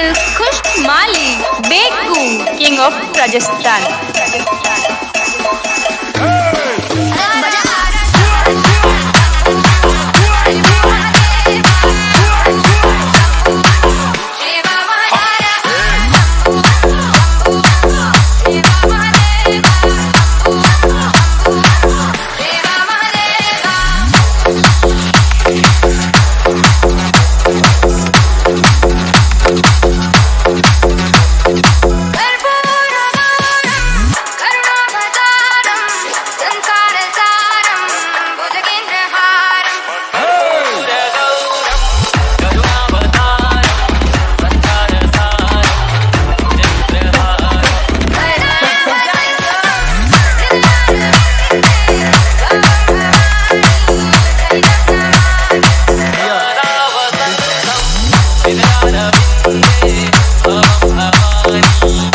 बोलना खुश माली बेगू किंग ऑफ़ राजस्थान time.